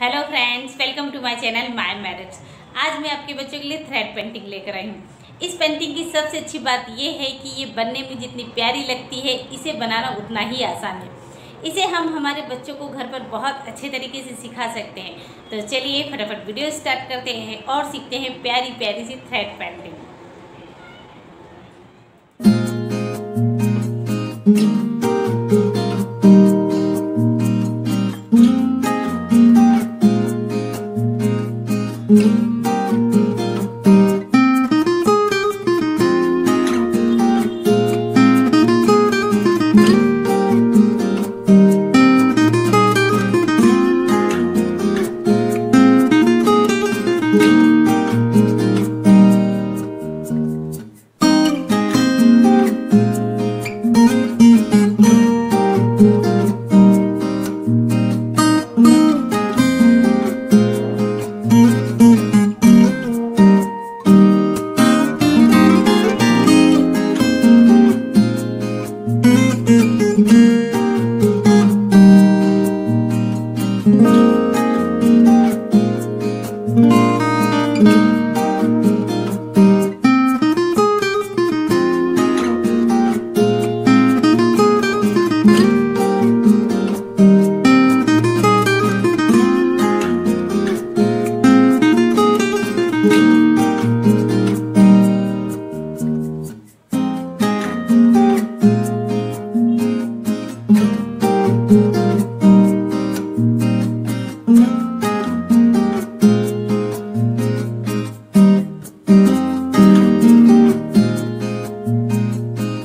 Hello friends welcome to my channel my marriage आज मैं आपके बच्चों के लिए थ्रेड पेंटिंग लेकर आई हूँ। इस पेंटिंग की सबसे अच्छी बात यह है कि ये बनने में जितनी प्यारी लगती है, इसे बनाना उतना ही आसान है। इसे हम हमारे बच्चों को घर पर बहुत अच्छे तरीके से सिखा सकते हैं। तो चलिए फटाफट वीडियो स्टार्ट करते हैं और सीखते हैं प्यारी प्यारी सी thread painting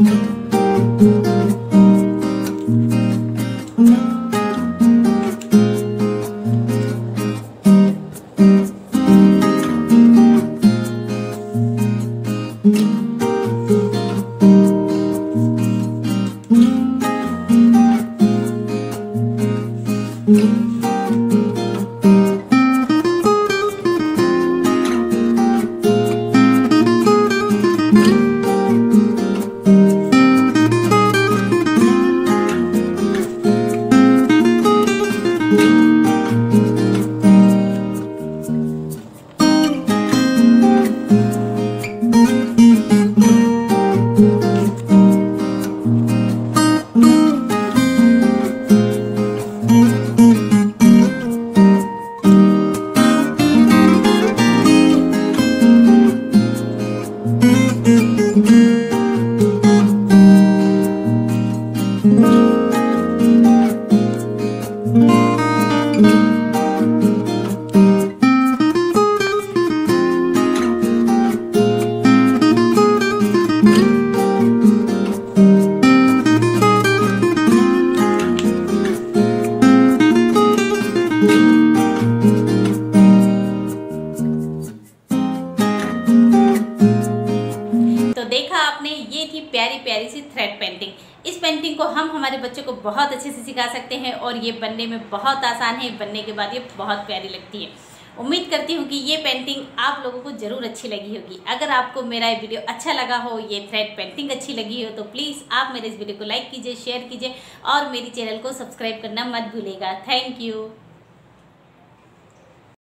thank mm -hmm. you प्यारी प्यारी सी थ्रेड पेंटिंग इस पेंटिंग को हम हमारे बच्चों को बहुत अच्छे से सिखा सकते हैं और ये बनने में बहुत आसान है। बनने के बाद ये बहुत प्यारी लगती है। उम्मीद करती हूँ कि ये पेंटिंग आप लोगों को ज़रूर अच्छी लगी होगी। अगर आपको मेरा ये वीडियो अच्छा लगा हो, ये थ्रेड पेंटिंग अच्छी लगी हो तो प्लीज़ आप मेरे इस वीडियो को लाइक कीजिए शेयर कीजिए और मेरी चैनल को सब्सक्राइब करना मत भूलेगा थैंक यू